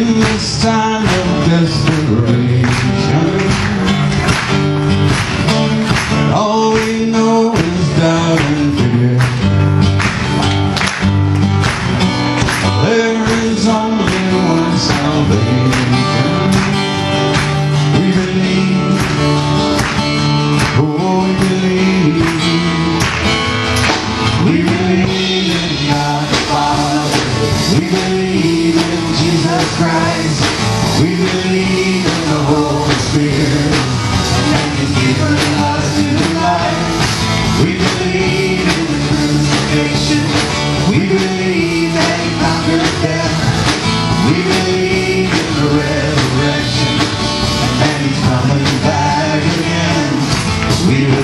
in this time of desperation. All we know is doubt and fear. There is only one salvation. We believe, oh we believe. We believe in God the Father. We believe. coming back again. We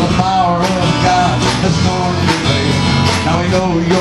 the power of God has torn me Now we know